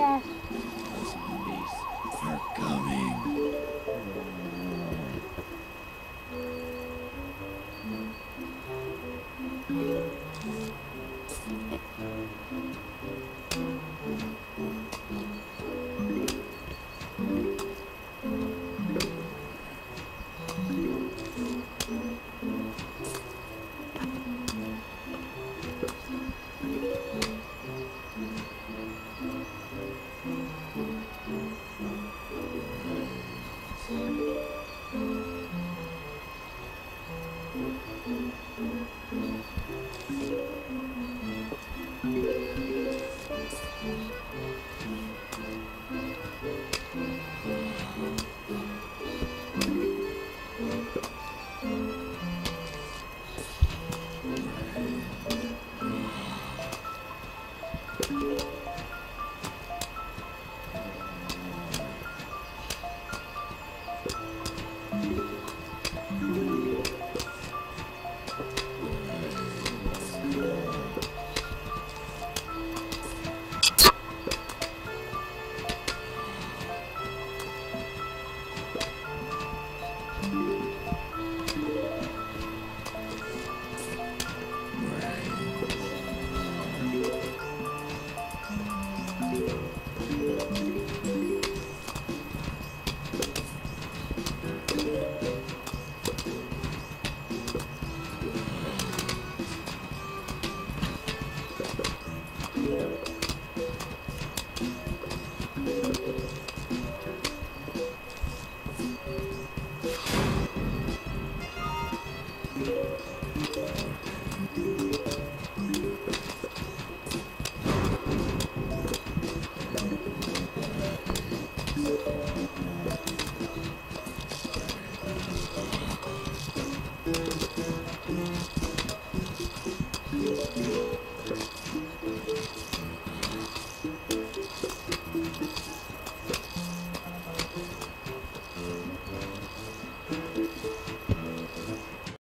Yes. Zombies are coming.